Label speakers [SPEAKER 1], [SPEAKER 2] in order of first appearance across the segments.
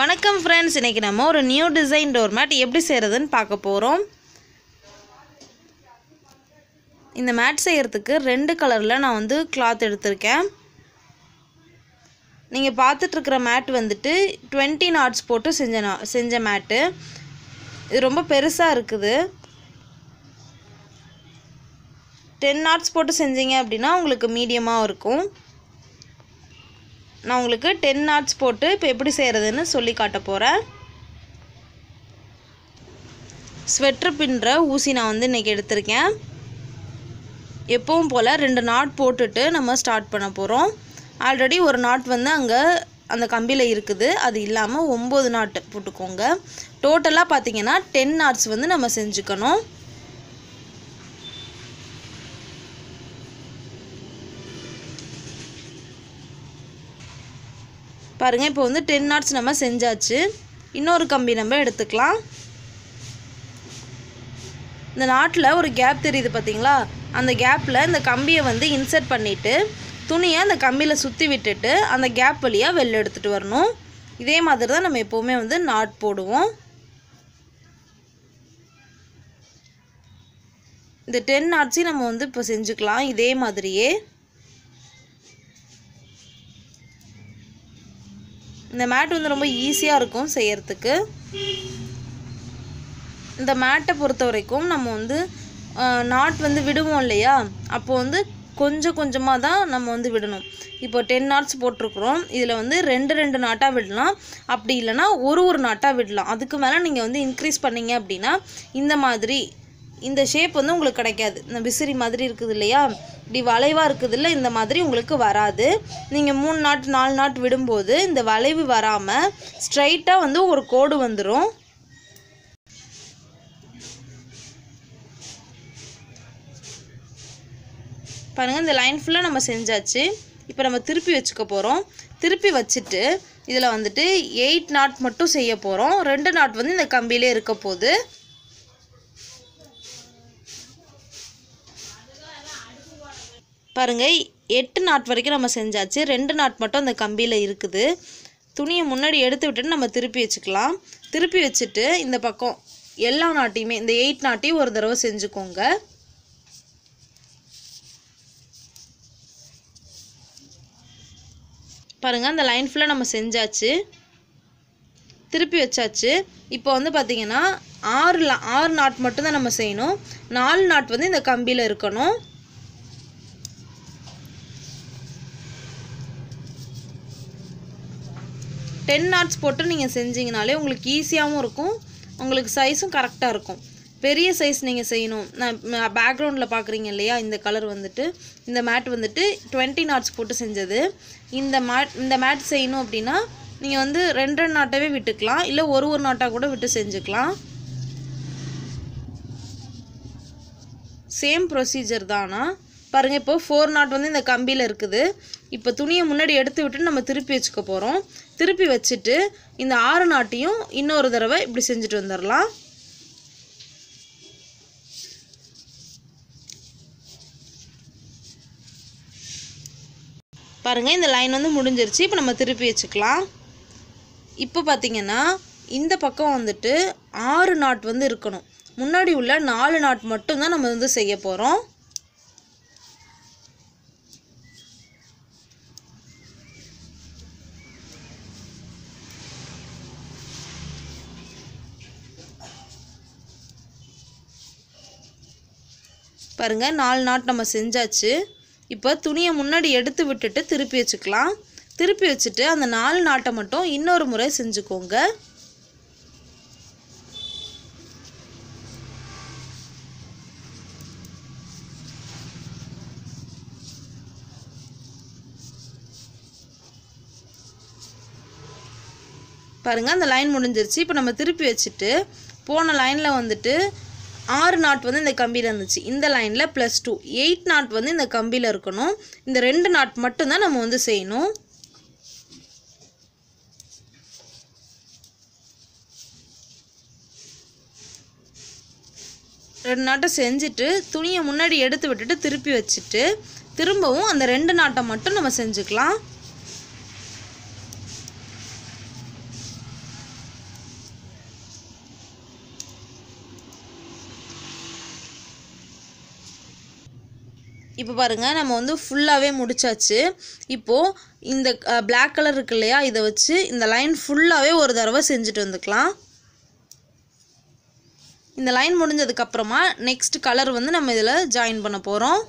[SPEAKER 1] வணக்கம் ஃப்ரெண்ட்ஸ் இன்றைக்கி நம்ம ஒரு நியூ டிசைன் டோர் மேட் எப்படி செய்கிறதுன்னு பார்க்க போகிறோம் இந்த மேட் செய்கிறதுக்கு ரெண்டு கலரில் நான் வந்து கிளாத் எடுத்திருக்கேன். நீங்கள் பார்த்துட்ருக்கிற மேட் வந்துட்டு டுவெண்ட்டி நாட்ஸ் போட்டு செஞ்ச நா செஞ்ச மேட்டு இது ரொம்ப பெருசாக இருக்குது. டென் நாட்ஸ் போட்டு செஞ்சீங்க அப்படின்னா உங்களுக்கு மீடியமாக இருக்கும். நான் உங்களுக்கு டென் நாட்ஸ் போட்டு இப்போ எப்படி செய்கிறதுன்னு சொல்லி காட்ட போகிறேன் ஸ்வெட்ரு பின்னுற ஊசி நான் வந்து இன்றைக்கி எடுத்திருக்கேன். எப்பவும் போல் ரெண்டு நாட் போட்டுட்டு நம்ம ஸ்டார்ட் பண்ண போகிறோம் ஆல்ரெடி ஒரு நாட் வந்து அங்கே அந்த கம்பியில் இருக்குது. அது இல்லாமல் ஒம்பது நாட்டு போட்டுக்கோங்க. டோட்டலாக பார்த்தீங்கன்னா டென் நாட்ஸ் வந்து நம்ம செஞ்சுக்கணும். பாருங்கள் இப்போ வந்து டென் நாட்ஸ் நம்ம செஞ்சாச்சு. இன்னொரு கம்பி நம்ம எடுத்துக்கலாம். இந்த நாட்டில் ஒரு கேப் தெரியுது பார்த்தீங்களா அந்த கேப்பில் இந்த கம்பியை வந்து இன்சர்ட் பண்ணிவிட்டு துணியை அந்த கம்பியில் சுற்றி விட்டுட்டு அந்த கேப் வழியாக வெளில எடுத்துகிட்டு வரணும். இதே மாதிரி தான் நம்ம எப்போவுமே வந்து நாட் போடுவோம். இந்த டென் நாட்ஸையும் நம்ம வந்து இப்போ செஞ்சுக்கலாம். இதே மாதிரியே. இந்த மேட் வந்து ரொம்ப ஈஸியாக இருக்கும் செய்கிறதுக்கு இந்த மேட்டை பொறுத்த வரைக்கும் நம்ம வந்து நாட் வந்து விடுவோம் இல்லையா? அப்போது வந்து கொஞ்சம் கொஞ்சமாக தான் நம்ம வந்து விடணும். இப்போ டென் நாட்ஸ் போட்டிருக்குறோம். இதில் வந்து ரெண்டு ரெண்டு நாட்டாக விடலாம். அப்படி இல்லைன்னா ஒரு ஒரு நாட்டாக விடலாம். அதுக்கு மேலே நீங்கள் வந்து இன்க்ரீஸ் பண்ணீங்க அப்படின்னா இந்த மாதிரி இந்த ஷேப் வந்து உங்களுக்கு கிடைக்காது. இந்த விசிறி மாதிரி இருக்குது இல்லையா? இப்படி வளைவாக இருக்குது இல்லை இந்த மாதிரி உங்களுக்கு வராது. நீங்கள் மூணு நாட் நாலு நாட் விடும்போது இந்த வளைவு வராமல் ஸ்ட்ரைட்டாக வந்து ஒரு கோடு வந்துடும் பாருங்கள் இந்த லைன் ஃபுல்லாக நம்ம செஞ்சாச்சு. இப்போ நம்ம திருப்பி வச்சுக்க போகிறோம் திருப்பி வச்சுட்டு இதில் வந்துட்டு எயிட் நாட் மட்டும் செய்ய போகிறோம் ரெண்டு நாட் வந்து இந்த கம்பியிலே இருக்க போகுது. பாருங்கள் எட்டு நாட் வரைக்கும் நம்ம செஞ்சாச்சு. ரெண்டு நாட் மட்டும் அந்த கம்பியில் இருக்குது. துணியை முன்னாடி எடுத்து விட்டுட்டு நம்ம திருப்பி வச்சுக்கலாம். திருப்பி வச்சுட்டு இந்த பக்கம் எல்லா நாட்டையுமே இந்த எயிட் நாட்டையும் ஒரு தடவை செஞ்சுக்கோங்க. பாருங்கள் அந்த லைன் ஃபுல்லாக நம்ம செஞ்சாச்சு. திருப்பி வச்சாச்சு. இப்போ வந்து பார்த்திங்கன்னா ஆறு ஆறு நாட் மட்டும்தான் நம்ம செய்யணும். நாலு நாட் வந்து இந்த கம்பியில் இருக்கணும். டென் நாட்ஸ் போட்டு நீங்கள் செஞ்சீங்கனாலே உங்களுக்கு ஈஸியாகவும் இருக்கும். உங்களுக்கு சைஸும் கரெக்டாக இருக்கும். பெரிய சைஸ் நீங்கள் செய்யணும். நான் பேக்ரவுண்டில் பார்க்குறீங்க இல்லையா? இந்த கலர் வந்துட்டு இந்த மேட் வந்துட்டு டுவெண்ட்டி நாட்ஸ் போட்டு செஞ்சது. இந்த மேட் இந்த மேட் செய்யணும் அப்படின்னா நீங்கள் வந்து ரெண்டு ரெண்டு நாட்டாகவே விட்டுக்கலாம். இல்லை ஒரு ஒரு நாட்டாக கூட விட்டு செஞ்சுக்கலாம். சேம் ப்ரொசீஜர் தானா? பாருங்கள் இப்போது ஃபோர் நாட் வந்து இந்த கம்பியில் இருக்குது. இப்போ துணியை முன்னாடி எடுத்து விட்டு நம்ம திருப்பி வச்சுக்க போகிறோம் திருப்பி வச்சுட்டு இந்த ஆறு நாட்டையும் இன்னொரு தடவை இப்படி செஞ்சுட்டு வந்துடலாம் பாருங்கள் இந்த லைன் வந்து முடிஞ்சிருச்சு. இப்போ நம்ம திருப்பி வச்சுக்கலாம். இப்போ பார்த்திங்கன்னா இந்த பக்கம் வந்துட்டு ஆறு நாட் வந்து இருக்கணும். முன்னாடி உள்ள நாலு நாட் மட்டும்தான் நம்ம வந்து செய்ய போகிறோம் பாருங்கள் நாலு நாட் நம்ம செஞ்சாச்சு. இப்போ துணியை முன்னாடி எடுத்து விட்டுட்டு திருப்பி வச்சுக்கலாம். திருப்பி வச்சுட்டு அந்த நாலு நாட்டை மட்டும் இன்னொரு முறை செஞ்சுக்கோங்க. பாருங்கள் அந்த லைன் முடிஞ்சிருச்சு. இப்போ நம்ம திருப்பி வச்சுட்டு போன லைனில் வந்துட்டு ஆறு நாட் வந்து இந்த கம்பியில் இருந்துச்சு. இந்த லைனில் ப்ளஸ் டூ எயிட் நாட் வந்து இந்த கம்பியில் இருக்கணும். இந்த ரெண்டு நாட் மட்டும்தான் நம்ம வந்து செய்யணும். ரெண்டு நாட்டை செஞ்சுட்டு துணியை முன்னாடி எடுத்து விட்டுட்டு திருப்பி வச்சுட்டு திரும்பவும் அந்த ரெண்டு நாட்டை மட்டும் நம்ம செஞ்சுக்கலாம். இப்போ பாருங்கள் நம்ம வந்து ஃபுல்லாகவே முடிச்சாச்சு. இப்போது இந்த பிளாக் கலர் இருக்கு இல்லையா இதை வச்சு இந்த லைன் ஃபுல்லாகவே ஒரு தடவை செஞ்சுட்டு வந்துக்கலாம். இந்த லைன் முடிஞ்சதுக்கப்புறமா நெக்ஸ்ட் கலர் வந்து நம்ம இதில் ஜாயின் பண்ண போகிறோம்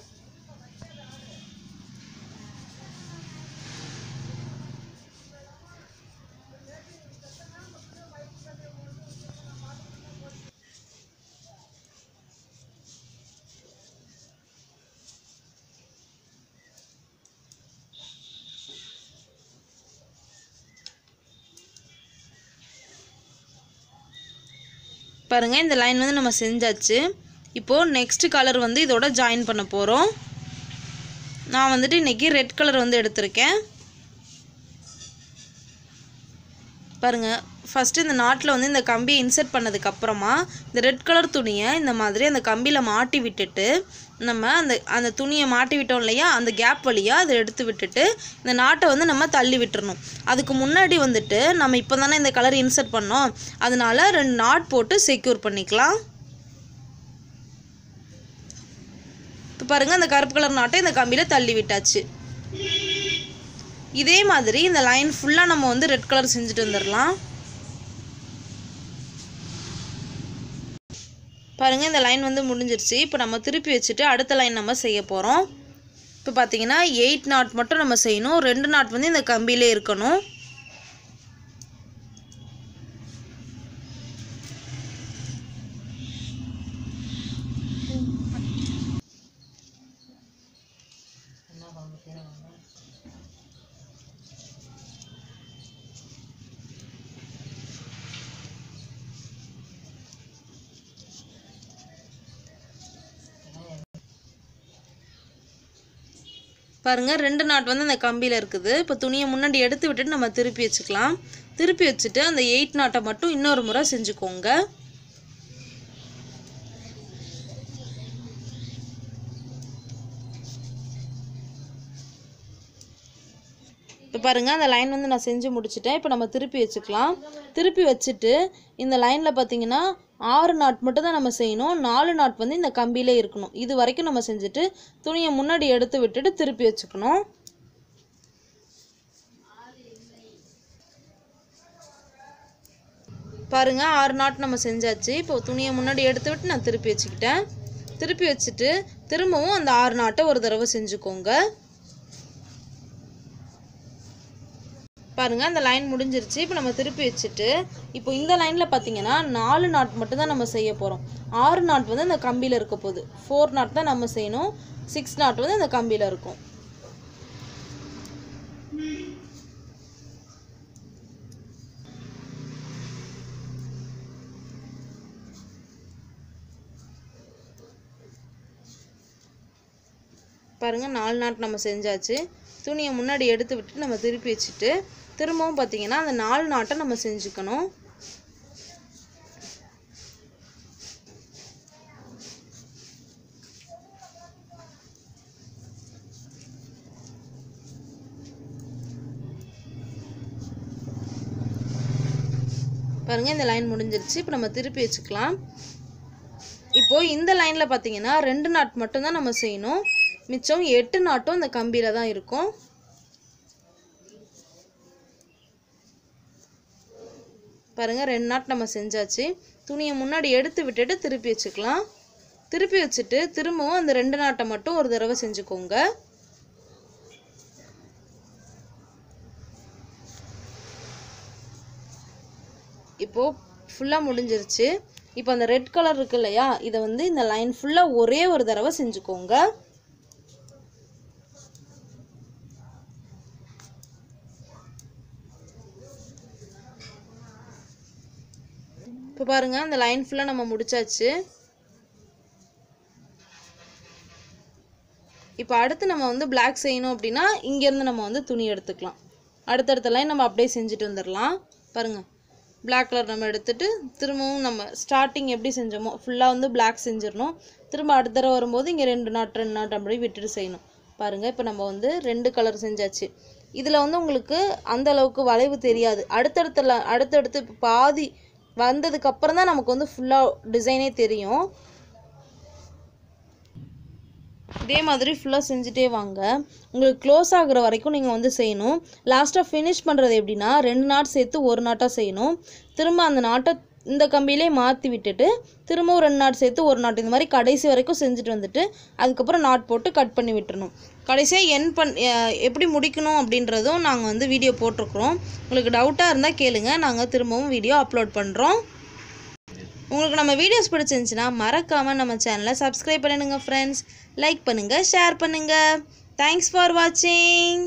[SPEAKER 1] பாருங்கள் இந்த லைன் வந்து நம்ம செஞ்சாச்சு. இப்போது நெக்ஸ்ட் கலர் வந்து இதோட ஜாயின் பண்ண போகிறோம் நான் வந்துட்டு இன்றைக்கி ரெட் கலர் வந்து எடுத்திருக்கேன். பாருங்கள் ஃபஸ்ட்டு இந்த நாட்டில் வந்து இந்த கம்பியை இன்சர்ட் பண்ணதுக்கப்புறமா இந்த ரெட் கலர் துணியை இந்த மாதிரி அந்த கம்பியில் மாட்டி விட்டுட்டு நம்ம அந்த அந்த துணியை மாட்டி விட்டோம் இல்லையா? அந்த கேப் வழியாக அதை எடுத்து விட்டுட்டு இந்த நாட்டை வந்து நம்ம தள்ளி விட்டுறணும். அதுக்கு முன்னாடி வந்துட்டு நம்ம இப்போ தானே இந்த கலர் இன்சர்ட் பண்ணோம். அதனால ரெண்டு நாட் போட்டு செக்யூர் பண்ணிக்கலாம். இப்போ பாருங்கள் அந்த கருப்பு கலர் நாட்டை இந்த கம்பியில் தள்ளி விட்டாச்சு. இதே மாதிரி இந்த லைன் ஃபுல்லாக நம்ம வந்து ரெட் கலர் செஞ்சுட்டு வந்துடலாம் பாருங்கள் இந்த லைன் வந்து முடிஞ்சிருச்சு. இப்போ நம்ம திருப்பி வச்சுட்டு அடுத்த லைன் நம்ம செய்ய போகிறோம் இப்போ பார்த்தீங்கன்னா எயிட் நாட் மட்டும் நம்ம செய்யணும். ரெண்டு நாட் வந்து இந்த கம்பியிலே இருக்கணும். பாருங்கள் ரெண்டு நாட் வந்து அந்த கம்பியில் இருக்குது. இப்போ துணியை முன்னாடி எடுத்து விட்டுட்டு நம்ம திருப்பி வச்சுக்கலாம். திருப்பி வச்சுட்டு அந்த எயிட் நாட்டை மட்டும் இன்னொரு முறை செஞ்சுக்கோங்க. இப்போ பாருங்கள் அந்த லைன் வந்து நான் செஞ்சு முடிச்சுட்டேன். இப்போ நம்ம திருப்பி வச்சுக்கலாம். திருப்பி வச்சுட்டு இந்த லைனில் பார்த்தீங்கன்னா ஆறு நாட் மட்டும் தான் நம்ம செய்யணும். நாலு நாட் வந்து இந்த கம்பியிலே இருக்கணும். இது வரைக்கும் நம்ம செஞ்சுட்டு துணியை முன்னாடி எடுத்து விட்டுட்டு திருப்பி வச்சுக்கணும். பாருங்கள் ஆறு நாட் நம்ம செஞ்சாச்சு. இப்போ துணியை முன்னாடி எடுத்து விட்டு நான் திருப்பி வச்சுக்கிட்டேன். திருப்பி வச்சுட்டு திரும்பவும் அந்த ஆறு நாட்டை ஒரு தடவை செஞ்சுக்கோங்க. பாருங்க அந்த லைன் முடிஞ்சிருச்சு. இப்போ நம்ம திருப்பி வச்சுட்டு இப்போ இந்த லைனில் பார்த்தீங்கன்னா நாலு நாட் மட்டும் தான் நம்ம செய்ய போகிறோம் ஆறு நாட் வந்து அந்த கம்பியில் இருக்க போகுது. ஃபோர் நாட் தான் நம்ம செய்யணும். சிக்ஸ் நாட் வந்து அந்த கம்பியில் இருக்கும். பாருங்கள் நாலு நாட் நம்ம செஞ்சாச்சு. துணியை முன்னாடி எடுத்து விட்டு நம்ம திருப்பி வச்சுட்டு திரும்பவும் பார்த்தீங்கன்னா அந்த நாலு நாட்டை நம்ம செஞ்சுக்கணும். பாருங்க இந்த லைன் முடிஞ்சிருச்சு. இப்போ நம்ம திருப்பி வச்சுக்கலாம். இப்போ இந்த லைனில் பார்த்தீங்கன்னா ரெண்டு நாட் மட்டும்தான் நம்ம செய்யணும். மிச்சம் எட்டு நாட்டும் இந்த கம்பியில் தான் இருக்கும். பாருங்கள் ரெண்டு நாட் நம்ம செஞ்சாச்சு. துணியை முன்னாடி எடுத்து விட்டுட்டு திருப்பி வச்சுக்கலாம். திருப்பி வச்சுட்டு திரும்பவும் அந்த ரெண்டு நாட்டை மட்டும் ஒரு தடவை செஞ்சுக்கோங்க. இப்போது ஃபுல்லாக முடிஞ்சிருச்சு. இப்போ அந்த ரெட் கலர் இருக்கு இல்லையா இதை வந்து இந்த லைன் ஃபுல்லாக ஒரே ஒரு தடவை செஞ்சுக்கோங்க. இப்போ பாருங்க அந்த லைன் ஃபுல்லாக நம்ம முடிச்சாச்சு. இப்போ அடுத்து நம்ம வந்து பிளாக் செய்யணும் அப்படின்னா இங்கேருந்து நம்ம வந்து துணி எடுத்துக்கலாம். அடுத்தடுத்த லைன் நம்ம அப்படியே செஞ்சுட்டு வந்துடலாம். பாருங்கள் பிளாக் கலர் நம்ம எடுத்துகிட்டு திரும்பவும் நம்ம ஸ்டார்டிங் எப்படி செஞ்சோமோ ஃபுல்லாக வந்து பிளாக் செஞ்சிடணும். திரும்ப அடுத்த தடவை வரும்போது இங்கே ரெண்டு நாட் ரெண்டு நாட் அப்படி விட்டுட்டு செய்யணும். பாருங்கள் இப்போ நம்ம வந்து ரெண்டு கலர் செஞ்சாச்சு. இதில் வந்து உங்களுக்கு அந்த அளவுக்கு வளைவு தெரியாது. அடுத்தடுத்த அடுத்தடுத்து இப்போ பாதி வந்ததுக்கு அப்புறம் தான் நமக்கு வந்து ஃபுல்லாக டிசைனே தெரியும். இதே மாதிரி ஃபுல்லாக செஞ்சுட்டே வாங்க. உங்களுக்கு க்ளோஸ் ஆகுற வரைக்கும் நீங்கள் வந்து செய்யணும். லாஸ்ட்டாக ஃபினிஷ் பண்ணுறது எப்படின்னா ரெண்டு நாட் சேர்த்து ஒரு நாட்டாக செய்யணும். திரும்ப அந்த நாட்டை இந்த கம்பியிலே மாற்றி விட்டுட்டு திரும்பவும் ரெண்டு நாட் சேர்த்து ஒரு நாட் இந்த மாதிரி கடைசி வரைக்கும் செஞ்சுட்டு வந்துட்டு அதுக்கப்புறம் நாட் போட்டு கட் பண்ணி விட்டுறணும். கடைசியாக என் பண் எப்படி முடிக்கணும் அப்படின்றதும் நாங்கள் வந்து வீடியோ போட்டிருக்கிறோம். உங்களுக்கு டவுட்டாக இருந்தால் கேளுங்க. நாங்கள் திரும்பவும் வீடியோ அப்லோட் பண்ணுறோம் உங்களுக்கு நம்ம வீடியோஸ் பிடிச்சிருந்துச்சின்னா மறக்காமல் நம்ம சேனலை சப்ஸ்கிரைப் பண்ணிடுங்க ஃப்ரெண்ட்ஸ் லைக் பண்ணுங்கள் ஷேர் பண்ணுங்கள் தேங்க்ஸ் ஃபார் வாட்சிங்